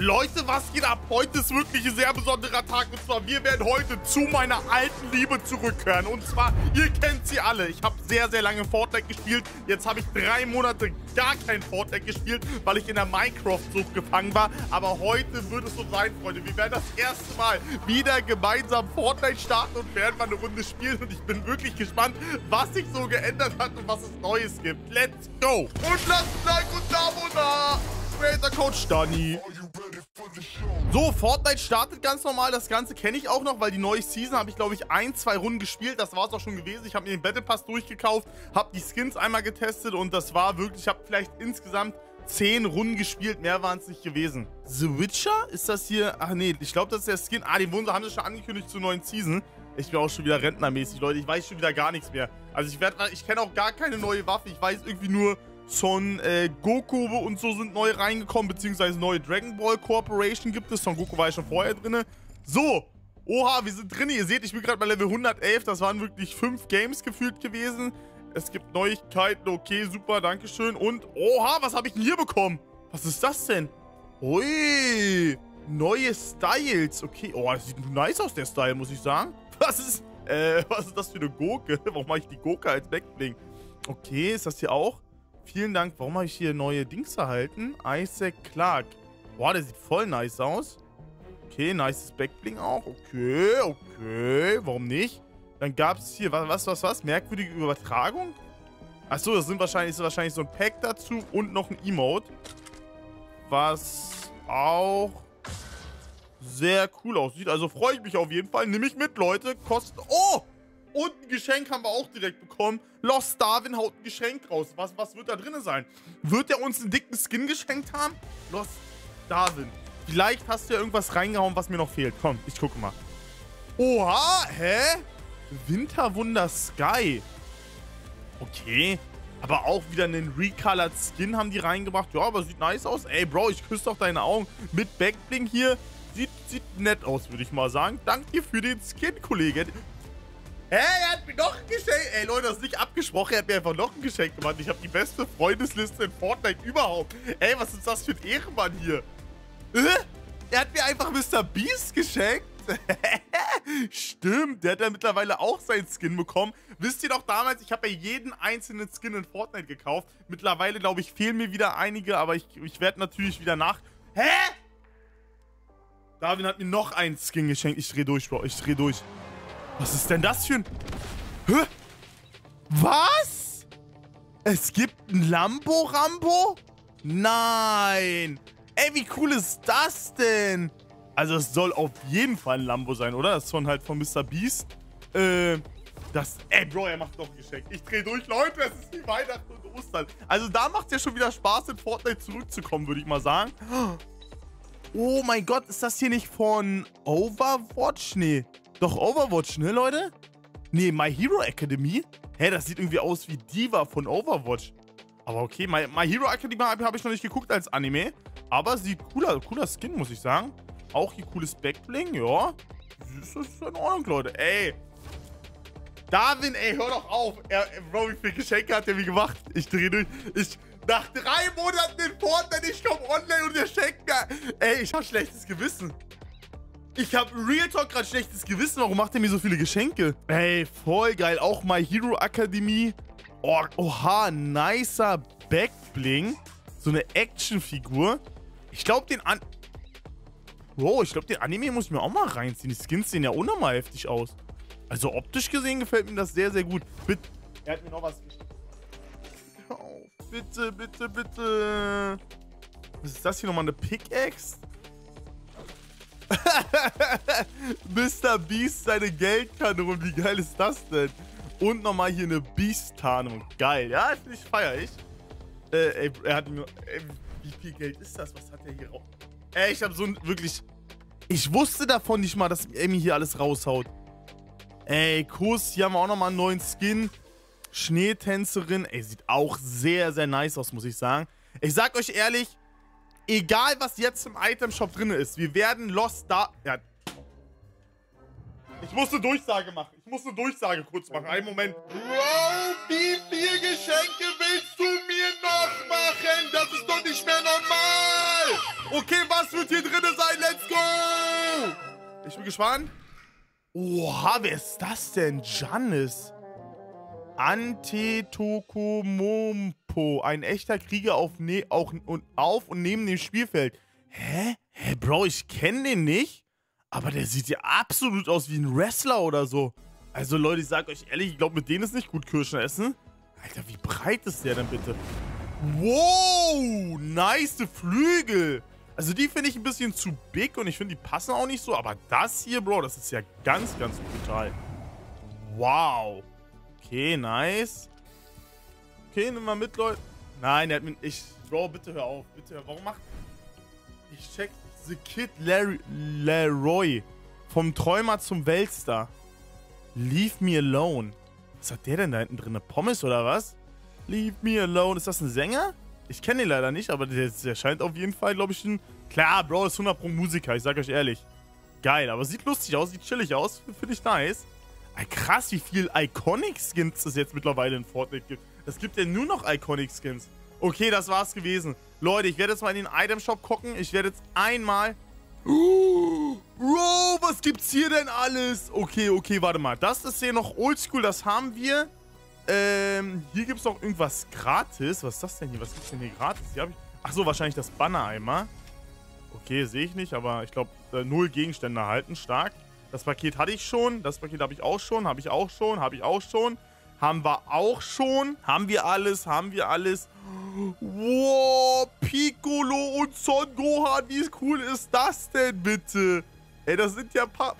Leute, was geht ab? Heute ist wirklich ein sehr besonderer Tag. Und zwar, wir werden heute zu meiner alten Liebe zurückkehren. Und zwar, ihr kennt sie alle. Ich habe sehr, sehr lange Fortnite gespielt. Jetzt habe ich drei Monate gar kein Fortnite gespielt, weil ich in der Minecraft-Sucht gefangen war. Aber heute wird es so sein, Freunde. Wir werden das erste Mal wieder gemeinsam Fortnite starten und werden mal eine Runde spielen. Und ich bin wirklich gespannt, was sich so geändert hat und was es Neues gibt. Let's go! Und lasst ein Like und ein Abo da! Creator Coach Danny. So, Fortnite startet ganz normal. Das Ganze kenne ich auch noch, weil die neue Season habe ich, glaube ich, ein, zwei Runden gespielt. Das war es auch schon gewesen. Ich habe mir den Battle Pass durchgekauft, habe die Skins einmal getestet und das war wirklich, ich habe vielleicht insgesamt zehn Runden gespielt. Mehr waren es nicht gewesen. The Witcher? Ist das hier? Ach nee, ich glaube, das ist der Skin. Ah, den Wunder haben sie schon angekündigt zur neuen Season. Ich bin auch schon wieder rentnermäßig, Leute. Ich weiß schon wieder gar nichts mehr. Also ich werde, ich kenne auch gar keine neue Waffe. Ich weiß irgendwie nur Son äh, Goku und so sind neu reingekommen, beziehungsweise neue Dragon Ball Corporation gibt es. Son Goku war ja schon vorher drin. So, oha, wir sind drin. Ihr seht, ich bin gerade bei Level 111. Das waren wirklich fünf Games gefühlt gewesen. Es gibt Neuigkeiten. Okay, super, dankeschön. Und, oha, was habe ich denn hier bekommen? Was ist das denn? Ui, neue Styles. Okay, oh, das sieht nice aus, der Style, muss ich sagen. Was ist, äh, was ist das für eine Gurke? Warum mache ich die Gurke als Backbling? Okay, ist das hier auch? Vielen Dank. Warum habe ich hier neue Dings erhalten? Isaac Clark. Boah, der sieht voll nice aus. Okay, nices Backbling auch. Okay, okay. Warum nicht? Dann gab es hier, was, was, was? Merkwürdige Übertragung? Achso, das sind wahrscheinlich, ist wahrscheinlich so ein Pack dazu und noch ein Emote. Was auch sehr cool aussieht. Also freue ich mich auf jeden Fall. Nehme ich mit, Leute. Kostet... Oh! Und ein Geschenk haben wir auch direkt bekommen. Lost Darwin haut ein Geschenk raus. Was, was wird da drin sein? Wird er uns einen dicken Skin geschenkt haben? Lost Darwin. Vielleicht hast du ja irgendwas reingehauen, was mir noch fehlt. Komm, ich gucke mal. Oha, hä? Winterwunder Sky. Okay. Aber auch wieder einen Recolored Skin haben die reingebracht. Ja, aber sieht nice aus. Ey, Bro, ich küsse doch deine Augen. Mit Backbling hier. Sieht, sieht nett aus, würde ich mal sagen. Danke dir für den Skin, Kollege. Hä, er hat mir noch ein Geschenk. Ey, Leute, das ist nicht abgesprochen. Er hat mir einfach noch ein Geschenk gemacht. Ich habe die beste Freundesliste in Fortnite überhaupt. Ey, was ist das für ein Ehrenmann hier? Äh? Er hat mir einfach Mr. Beast geschenkt. Stimmt, der hat ja mittlerweile auch seinen Skin bekommen. Wisst ihr doch damals, ich habe ja jeden einzelnen Skin in Fortnite gekauft. Mittlerweile, glaube ich, fehlen mir wieder einige, aber ich, ich werde natürlich wieder nach... Hä? Darwin hat mir noch einen Skin geschenkt. Ich dreh durch, Bro. Ich dreh durch. Was ist denn das für ein... Hä? Was? Es gibt ein Lambo-Rambo? Nein. Ey, wie cool ist das denn? Also es soll auf jeden Fall ein Lambo sein, oder? Das ist von halt von Mr. Beast. Äh, das... Ey, Bro, er macht ein Geschenk. Ich dreh durch, Leute. Es ist wie Weihnachten und Ostern. Also da macht es ja schon wieder Spaß, in Fortnite zurückzukommen, würde ich mal sagen. Oh mein Gott, ist das hier nicht von Overwatch? Nee. Doch Overwatch, ne, Leute? Nee, My Hero Academy? Hä, das sieht irgendwie aus wie Diva von Overwatch. Aber okay, My, My Hero Academy habe hab ich noch nicht geguckt als Anime. Aber sieht cooler, cooler Skin, muss ich sagen. Auch hier cooles Backbling, ja. Das ist in Ordnung, Leute. Ey. Darwin, ey, hör doch auf. Er, Bro, wie viele Geschenke hat er mir gemacht? Ich drehe durch. Ich, nach drei Monaten in Fortnite, ich komme online und er schenkt mir. Ey, ich habe schlechtes Gewissen. Ich habe Real Talk gerade schlechtes Gewissen. Warum macht er mir so viele Geschenke? Ey, voll geil. Auch My Hero Academy. Oh, oha, nicer Backbling. So eine Actionfigur. Ich glaube, den An... Wow, ich glaube, den Anime muss ich mir auch mal reinziehen. Die Skins sehen ja unnormal heftig aus. Also optisch gesehen gefällt mir das sehr, sehr gut. Bitte. Er hat mir noch was geschickt. Oh, bitte, bitte, bitte. Was ist das hier nochmal? Eine Pickaxe? Mr. Beast seine Geldkanne rum. Wie geil ist das denn? Und nochmal hier eine Beast-Tarnung. Geil. Ja, finde ich, feier ich. Äh, ey, er hat mir... Ey, wie viel Geld ist das? Was hat er hier raus... Ey, ich habe so ein... Wirklich... Ich wusste davon nicht mal, dass Emmy hier alles raushaut. Ey, Kuss. Hier haben wir auch nochmal einen neuen Skin. Schneetänzerin. Ey, sieht auch sehr, sehr nice aus, muss ich sagen. Ich sag euch ehrlich, Egal, was jetzt im Itemshop drin ist, wir werden Lost da... Ja. Ich muss eine Durchsage machen. Ich muss eine Durchsage kurz machen. Einen Moment. Wow, wie viele Geschenke willst du mir noch machen? Das ist doch nicht mehr normal. Okay, was wird hier drin gespannt. Oha, wer ist das denn? Giannis. Antetokounmpo. Ein echter Krieger auf, ne auch, und, auf und neben dem Spielfeld. Hä? Hä, Bro, ich kenne den nicht. Aber der sieht ja absolut aus wie ein Wrestler oder so. Also Leute, ich sag euch ehrlich, ich glaube, mit denen ist nicht gut Kirschen essen. Alter, wie breit ist der denn bitte? Wow, nice Flügel. Also die finde ich ein bisschen zu big und ich finde, die passen auch nicht so. Aber das hier, Bro, das ist ja ganz, ganz brutal. Wow. Okay, nice. Okay, nimm mal mit, Leute. Nein, er hat mir... Ich... Bro, bitte hör auf. Bitte hör. Warum macht... Ich check... The Kid Larry, Leroy. Vom Träumer zum Weltstar. Leave me alone. Was hat der denn da hinten drin? Pommes oder was? Leave me alone. Ist das ein Sänger? Ich kenne ihn leider nicht, aber der, der scheint auf jeden Fall, glaube ich, ein... Klar, Bro, ist 100 Pro Musiker, ich sag euch ehrlich. Geil, aber sieht lustig aus, sieht chillig aus. Finde ich nice. Krass, wie viel Iconic-Skins es jetzt mittlerweile in Fortnite gibt. Es gibt ja nur noch Iconic-Skins. Okay, das war's gewesen. Leute, ich werde jetzt mal in den Item-Shop gucken. Ich werde jetzt einmal... Bro, was gibt's hier denn alles? Okay, okay, warte mal. Das ist hier noch oldschool, das haben wir. Ähm, hier gibt's noch irgendwas gratis. Was ist das denn hier? Was gibt's denn hier gratis? Hier hab ich... Ach so, wahrscheinlich das Banner-Eimer. Okay, sehe ich nicht, aber ich glaube, äh, null Gegenstände halten. Stark. Das Paket hatte ich schon. Das Paket habe ich auch schon. Habe ich auch schon. Habe ich auch schon. Haben wir auch schon. Haben wir alles. Haben wir alles. Wow, Piccolo und Son Gohan. Wie cool ist das denn bitte? Ey, das sind ja paar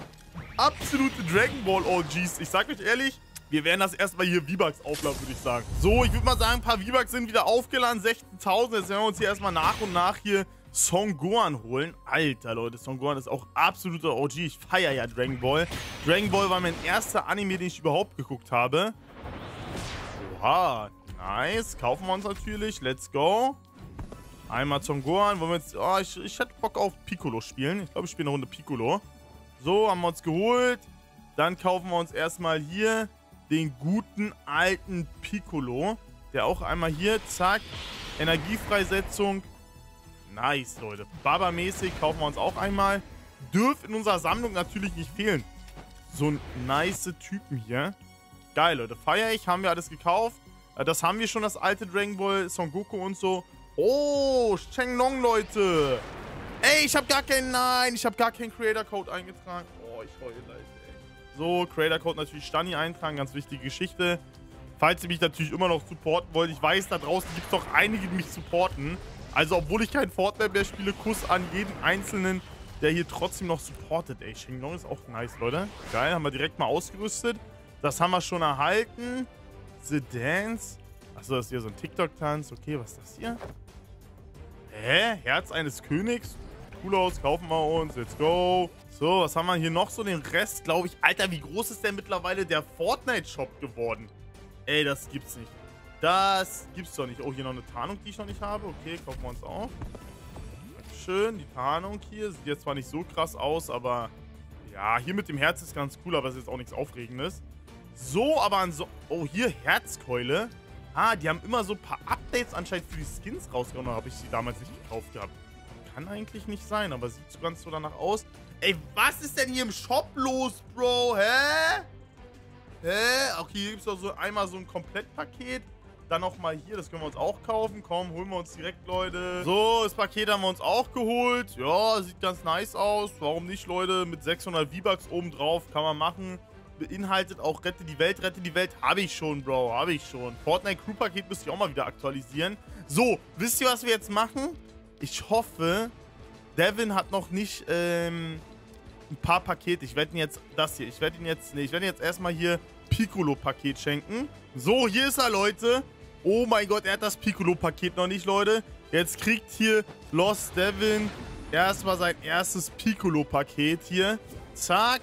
absolute Dragon Ball OGs. Ich sag euch ehrlich, wir werden das erstmal hier V-Bucks aufladen, würde ich sagen. So, ich würde mal sagen, ein paar V-Bucks sind wieder aufgeladen. 16.000. Jetzt werden wir uns hier erstmal nach und nach hier Son Gohan holen. Alter, Leute, Son Gohan ist auch absoluter OG. Ich feiere ja Dragon Ball. Dragon Ball war mein erster Anime, den ich überhaupt geguckt habe. Oha, Nice. Kaufen wir uns natürlich. Let's go. Einmal zum Gohan. Wollen wir jetzt... Oh, ich, ich hätte Bock auf Piccolo spielen. Ich glaube, ich spiele eine Runde Piccolo. So, haben wir uns geholt. Dann kaufen wir uns erstmal hier den guten alten Piccolo. Der auch einmal hier, zack, Energiefreisetzung. Nice, Leute. Baba-mäßig kaufen wir uns auch einmal. Dürft in unserer Sammlung natürlich nicht fehlen. So ein nice Typen hier. Geil, Leute. Feier ich. Haben wir alles gekauft. Äh, das haben wir schon, das alte Dragon Ball, Son Goku und so. Oh, Shenlong, Leute. Ey, ich habe gar keinen, nein, ich habe gar keinen Creator-Code eingetragen. Oh, ich heule gleich, ey. So, Creator-Code natürlich Stani eintragen, ganz wichtige Geschichte. Falls ihr mich natürlich immer noch supporten wollt, ich weiß, da draußen gibt es doch einige, die mich supporten. Also, obwohl ich kein Fortnite mehr spiele, Kuss an jeden Einzelnen, der hier trotzdem noch supportet. Ey, Shenlong ist auch nice, Leute. Geil, haben wir direkt mal ausgerüstet. Das haben wir schon erhalten. The Dance. Achso, das ist hier so ein TikTok-Tanz. Okay, was ist das hier? Hä? Herz eines Königs? Cool aus, kaufen wir uns. Let's go. So, was haben wir hier noch so? Den Rest, glaube ich. Alter, wie groß ist denn mittlerweile der Fortnite-Shop geworden? Ey, das gibt's nicht. Das gibt's doch nicht. Oh, hier noch eine Tarnung, die ich noch nicht habe. Okay, kaufen wir uns auch. Schön, die Tarnung hier. Sieht jetzt zwar nicht so krass aus, aber... Ja, hier mit dem Herz ist ganz cool, aber es ist jetzt auch nichts Aufregendes. So, aber an so... Oh, hier Herzkeule. Ah, die haben immer so ein paar Updates anscheinend für die Skins rausgehauen. Da habe ich sie damals nicht gekauft gehabt. Kann eigentlich nicht sein, aber sieht so ganz so danach aus. Ey, was ist denn hier im Shop los, Bro? Hä? Hä? Okay, hier gibt es doch so einmal so ein Komplettpaket. Dann nochmal hier, das können wir uns auch kaufen. Komm, holen wir uns direkt, Leute. So, das Paket haben wir uns auch geholt. Ja, sieht ganz nice aus. Warum nicht, Leute? Mit 600 V-Bucks oben drauf kann man machen beinhaltet auch Rette die Welt, Rette die Welt. Habe ich schon, Bro, habe ich schon. Fortnite Crew Paket müsste ich auch mal wieder aktualisieren. So, wisst ihr, was wir jetzt machen? Ich hoffe, Devin hat noch nicht ähm, ein paar Pakete. Ich werde ihn jetzt, das hier, ich werde ihn jetzt, nee, ich werde jetzt erstmal hier Piccolo-Paket schenken. So, hier ist er, Leute. Oh mein Gott, er hat das Piccolo-Paket noch nicht, Leute. Jetzt kriegt hier Lost Devin erstmal sein erstes Piccolo-Paket hier. Zack.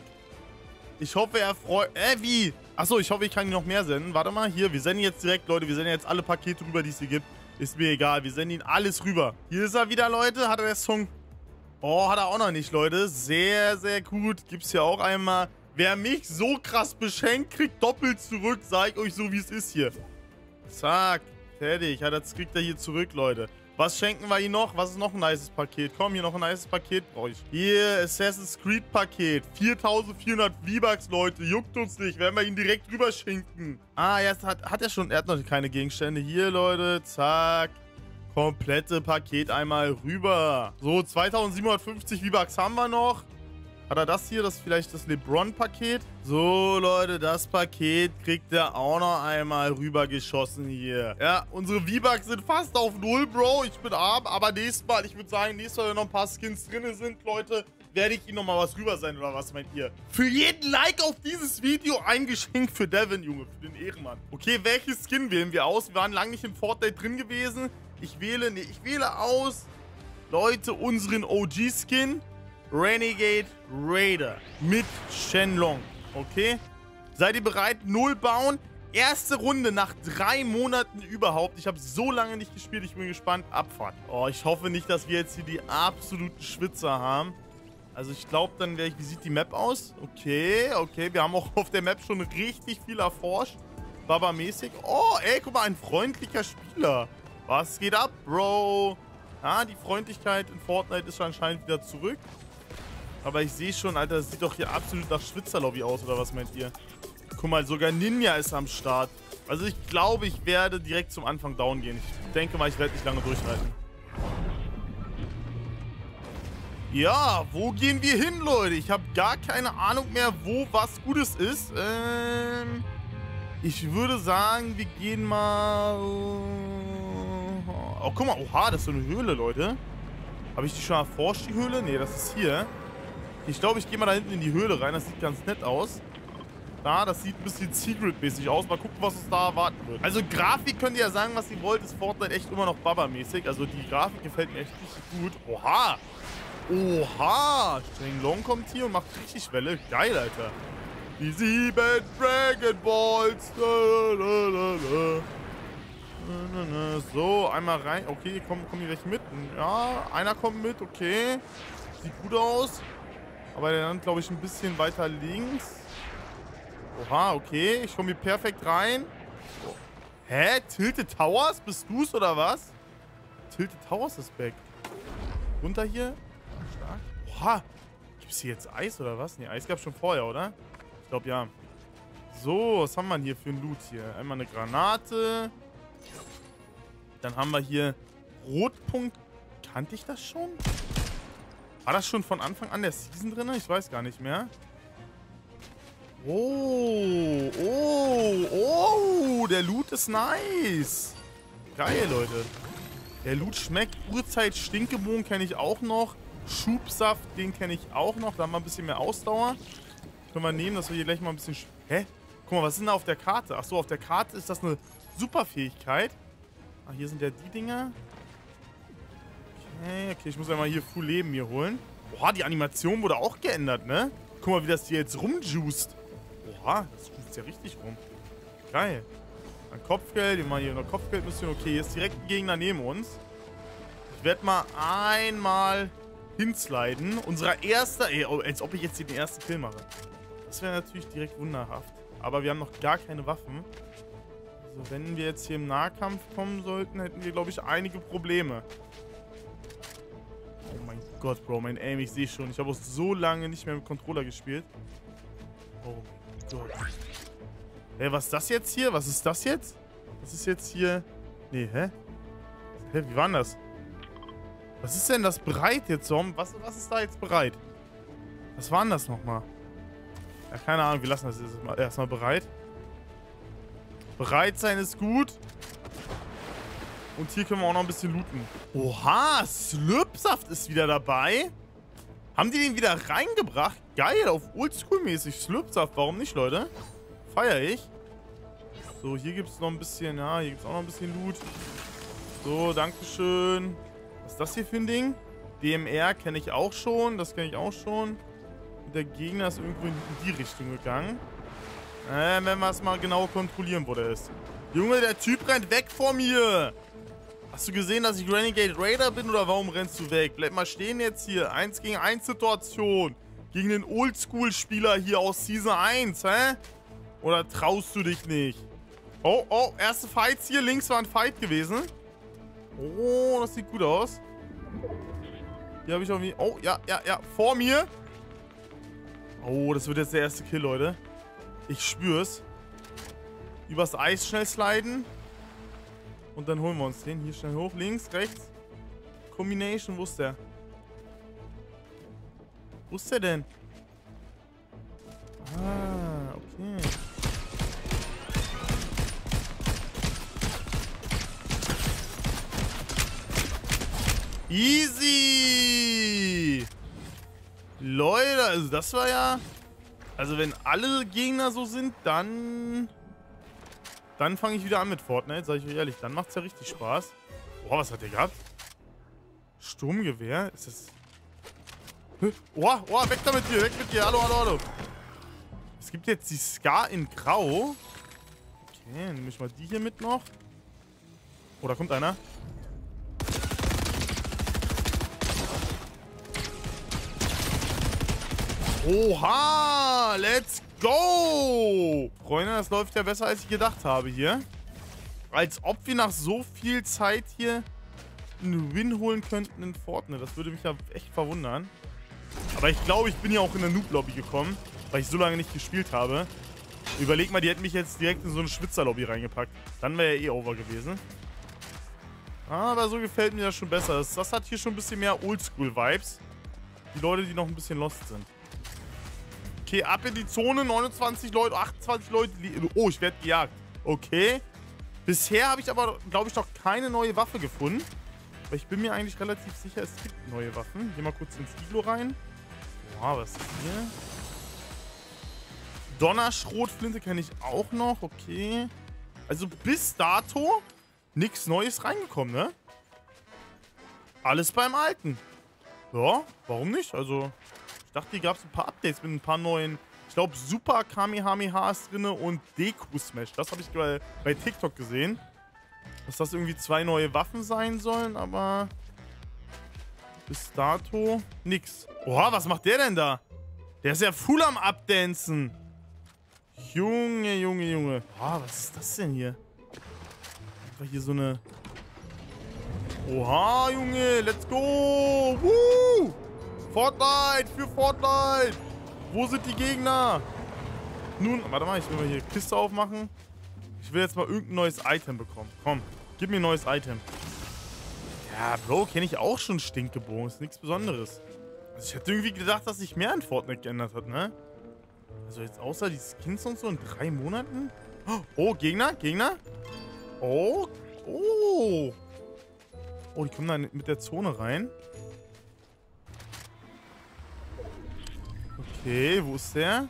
Ich hoffe, er freut... Äh, wie? Achso, ich hoffe, ich kann ihn noch mehr senden. Warte mal, hier. Wir senden jetzt direkt, Leute. Wir senden jetzt alle Pakete rüber, die es hier gibt. Ist mir egal. Wir senden ihn alles rüber. Hier ist er wieder, Leute. Hat er der Song... Oh, hat er auch noch nicht, Leute. Sehr, sehr gut. Gibt's hier auch einmal. Wer mich so krass beschenkt, kriegt doppelt zurück. Sag ich euch so, wie es ist hier. Zack. Fertig. Ja, das kriegt er hier zurück, Leute. Was schenken wir ihm noch? Was ist noch ein nices Paket? Komm, hier noch ein nices Paket brauche ich. Hier, Assassin's Creed Paket. 4400 V-Bucks, Leute. Juckt uns nicht. Werden wir ihn direkt rüber schenken. Ah, jetzt hat, hat er schon. Er hat noch keine Gegenstände. Hier, Leute. Zack. Komplette Paket einmal rüber. So, 2750 V-Bucks haben wir noch. Hat er das hier? Das ist vielleicht das LeBron-Paket. So, Leute, das Paket kriegt er auch noch einmal rübergeschossen hier. Ja, unsere V-Bucks sind fast auf Null, Bro. Ich bin arm, aber nächstes Mal, ich würde sagen, nächstes Mal, wenn noch ein paar Skins drin sind, Leute, werde ich Ihnen noch mal was rüber sein, oder was meint ihr? Für jeden Like auf dieses Video ein Geschenk für Devin, Junge, für den Ehrenmann. Okay, welches Skin wählen wir aus? Wir waren lange nicht in Fortnite drin gewesen. Ich wähle, nee, ich wähle aus, Leute, unseren OG-Skin. Renegade Raider mit Shenlong. Okay? Seid ihr bereit? Null bauen. Erste Runde nach drei Monaten überhaupt. Ich habe so lange nicht gespielt. Ich bin gespannt. Abfahrt. Oh, ich hoffe nicht, dass wir jetzt hier die absoluten Schwitzer haben. Also ich glaube, dann wäre ich... Wie sieht die Map aus? Okay, okay. Wir haben auch auf der Map schon richtig viel erforscht. Baba-mäßig. Oh, ey, guck mal, ein freundlicher Spieler. Was geht ab, Bro? Ja, die Freundlichkeit in Fortnite ist anscheinend wieder zurück. Aber ich sehe schon, Alter, das sieht doch hier absolut nach Schwitzerlobby aus, oder was meint ihr? Guck mal, sogar Ninja ist am Start. Also ich glaube, ich werde direkt zum Anfang down gehen. Ich denke mal, ich werde nicht lange durchhalten. Ja, wo gehen wir hin, Leute? Ich habe gar keine Ahnung mehr, wo was Gutes ist. Ähm, ich würde sagen, wir gehen mal... Oh, guck mal. Oha, das ist so eine Höhle, Leute. Habe ich die schon erforscht, die Höhle? Nee, das ist hier. Ich glaube, ich gehe mal da hinten in die Höhle rein. Das sieht ganz nett aus. Da, das sieht ein bisschen Secret-mäßig aus. Mal gucken, was uns da erwarten wird. Also Grafik könnt ihr ja sagen, was ihr wollt. Ist Fortnite echt immer noch Baba-mäßig. Also die Grafik gefällt mir echt richtig gut. Oha! Oha! String Long kommt hier und macht richtig Welle. Geil, Alter. Die sieben Dragon Balls. So, einmal rein. Okay, kommen, kommen die welche mit? Ja, einer kommt mit. Okay. Sieht gut aus. Aber der dann, glaube ich, ein bisschen weiter links. Oha, okay. Ich komme hier perfekt rein. Oh. Hä? Tilted Towers? Bist du's oder was? Tilted Towers ist back. Runter hier. Stark. Oha. Gibt's hier jetzt Eis oder was? Ne, Eis gab's schon vorher, oder? Ich glaube, ja. So, was haben wir hier für ein Loot hier? Einmal eine Granate. Dann haben wir hier Rotpunkt. Kannte ich das schon? War das schon von Anfang an der Season drin? Ich weiß gar nicht mehr. Oh, oh, oh, der Loot ist nice. Geil, Leute. Der Loot schmeckt. Uhrzeit Stinkebohnen kenne ich auch noch. Schubsaft, den kenne ich auch noch. Da haben wir ein bisschen mehr Ausdauer. Können wir nehmen, dass wir hier gleich mal ein bisschen... Hä? Guck mal, was ist denn da auf der Karte? Achso, auf der Karte ist das eine Superfähigkeit. Ah, hier sind ja die Dinger. Okay, ich muss einmal hier Full Leben hier holen. Boah, die Animation wurde auch geändert, ne? Guck mal, wie das hier jetzt rumjuiced. Oha, das juiced ja richtig rum. Geil. Ein Kopfgeld, wir machen hier noch Kopfgeldmission. Okay, hier ist direkt ein Gegner neben uns. Ich werde mal einmal hinsliden. Unser erster... Ey, oh, als ob ich jetzt hier den ersten Kill mache. Das wäre natürlich direkt wunderhaft. Aber wir haben noch gar keine Waffen. Also wenn wir jetzt hier im Nahkampf kommen sollten, hätten wir, glaube ich, einige Probleme. Oh mein Gott, Bro, mein Aim, ich sehe schon. Ich habe auch so lange nicht mehr mit Controller gespielt. Oh mein Gott. Hä, was ist das jetzt hier? Was ist das jetzt? Was ist jetzt hier? Nee, hä? Hä, wie war denn das? Was ist denn das bereit jetzt, Zom? Was, was ist da jetzt bereit? Was war denn das nochmal? Ja, keine Ahnung, wir lassen das jetzt mal erstmal bereit. Bereit sein ist gut. Und hier können wir auch noch ein bisschen looten. Oha, Slurpsaft ist wieder dabei. Haben die den wieder reingebracht? Geil, auf Oldschool-mäßig. Slurpsaft, warum nicht, Leute? Feier ich. So, hier gibt es noch ein bisschen, ja, hier gibt es auch noch ein bisschen Loot. So, dankeschön. Was ist das hier für ein Ding? DMR kenne ich auch schon. Das kenne ich auch schon. Der Gegner ist irgendwo in die Richtung gegangen. Äh, wenn wir es mal genau kontrollieren, wo der ist. Junge, der Typ rennt weg vor mir. Hast du gesehen, dass ich Renegade Raider bin oder warum rennst du weg? Bleib mal stehen jetzt hier. Eins gegen eins Situation. Gegen den Oldschool-Spieler hier aus Season 1, hä? Oder traust du dich nicht? Oh, oh, erste Fights hier. Links war ein Fight gewesen. Oh, das sieht gut aus. Hier habe ich irgendwie... Oh, ja, ja, ja. Vor mir. Oh, das wird jetzt der erste Kill, Leute. Ich spür's. Übers Eis schnell sliden. Und dann holen wir uns den. Hier schnell hoch. Links, rechts. Combination. Wo ist der? Wo ist der denn? Ah, okay. Easy! Leute, also das war ja... Also wenn alle Gegner so sind, dann... Dann fange ich wieder an mit Fortnite, sage ich euch ehrlich. Dann macht es ja richtig Spaß. Boah, was hat der gehabt? Sturmgewehr? Ist das... Oh, oh, weg damit hier, weg mit dir. Hallo, hallo, hallo. Es gibt jetzt die Scar in Grau. Okay, nehme ich mal die hier mit noch. Oh, da kommt einer. Oha, let's go. Freunde, das läuft ja besser, als ich gedacht habe hier. Als ob wir nach so viel Zeit hier einen Win holen könnten in Fortnite. Das würde mich ja echt verwundern. Aber ich glaube, ich bin ja auch in der Noob-Lobby gekommen, weil ich so lange nicht gespielt habe. Überleg mal, die hätten mich jetzt direkt in so eine Schwitzer-Lobby reingepackt. Dann wäre ja eh over gewesen. Aber so gefällt mir das schon besser. Das, das hat hier schon ein bisschen mehr Oldschool-Vibes. Die Leute, die noch ein bisschen lost sind. Okay, ab in die Zone. 29 Leute, 28 Leute. Oh, ich werde gejagt. Okay. Bisher habe ich aber, glaube ich, noch keine neue Waffe gefunden. Aber ich bin mir eigentlich relativ sicher, es gibt neue Waffen. Geh mal kurz ins Iglo rein. Wow, was ist hier? Donnerschrotflinte kenne ich auch noch. Okay. Also bis dato nichts Neues reingekommen, ne? Alles beim Alten. Ja, warum nicht? Also dachte, hier gab es ein paar Updates mit ein paar neuen, ich glaube, Super Kamehameha ist drin und Deku Smash. Das habe ich bei, bei TikTok gesehen. Dass das irgendwie zwei neue Waffen sein sollen, aber bis dato nix. Oha, was macht der denn da? Der ist ja full am Abdancen. Junge, Junge, Junge. Oha, was ist das denn hier? Einfach hier so eine... Oha, Junge, let's go. Woo! Fortnite! Für Fortnite! Wo sind die Gegner? Nun, warte mal, ich will mal hier Kiste aufmachen. Ich will jetzt mal irgendein neues Item bekommen. Komm, gib mir ein neues Item. Ja, Bro, kenne ich auch schon Stinkebogen. Ist nichts Besonderes. Also ich hätte irgendwie gedacht, dass sich mehr in Fortnite geändert hat, ne? Also jetzt außer die Skins und so in drei Monaten? Oh, Gegner, Gegner. Oh, oh. Oh, die kommen da mit der Zone rein. Okay, wo ist der?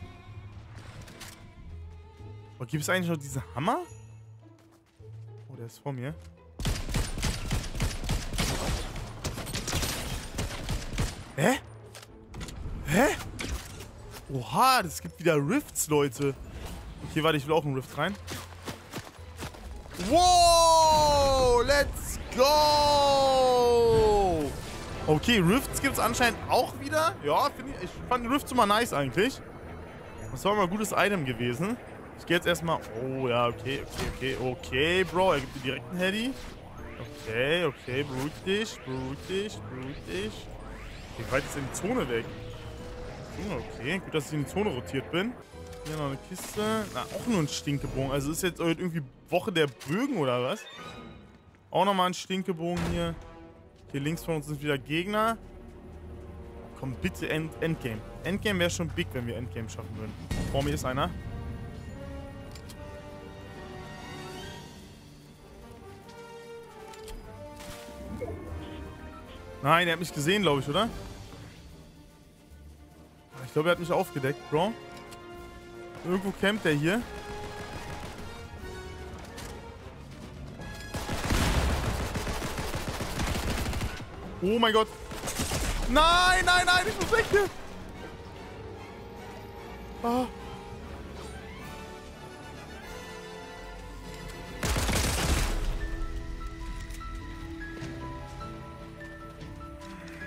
Oh, gibt es eigentlich noch diesen Hammer? Oh, der ist vor mir. Hä? Hä? Oha, das gibt wieder Rifts, Leute. Okay, warte, ich will auch einen Rift rein. Wow, let's go! Okay, Rifts gibt es anscheinend auch wieder. Ja, ich, ich fand Rifts immer nice eigentlich. Das war mal ein gutes Item gewesen. Ich gehe jetzt erstmal... Oh, ja, okay, okay, okay, okay, Bro. Er gibt dir direkt einen Heady. Okay, okay, beruhig dich, beruhig dich, beruhig dich. Wie weit ist denn die Zone weg? Okay, gut, dass ich in die Zone rotiert bin. Hier noch eine Kiste. Na, auch nur ein Stinkebogen. Also ist jetzt irgendwie Woche der Bögen oder was? Auch nochmal ein Stinkebogen hier. Hier links von uns sind wieder Gegner. Komm, bitte End Endgame. Endgame wäre schon big, wenn wir Endgame schaffen würden. Vor mir ist einer. Nein, er hat mich gesehen, glaube ich, oder? Ich glaube, er hat mich aufgedeckt, Bro. Irgendwo campt er hier. Oh mein Gott. Nein, nein, nein, ich muss weg hier. Ah.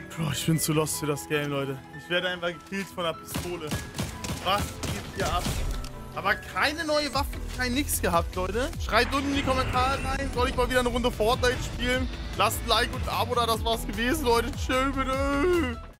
Bro, ich bin zu lost für das Game, Leute. Ich werde einfach gekillt von der Pistole. Was geht hier ab? Aber keine neue Waffe, kein nix gehabt, Leute. Schreibt unten in die Kommentare rein. Soll ich mal wieder eine Runde Fortnite spielen? Lasst ein Like und ein Abo da, das war's gewesen, Leute. Tschö, bitte.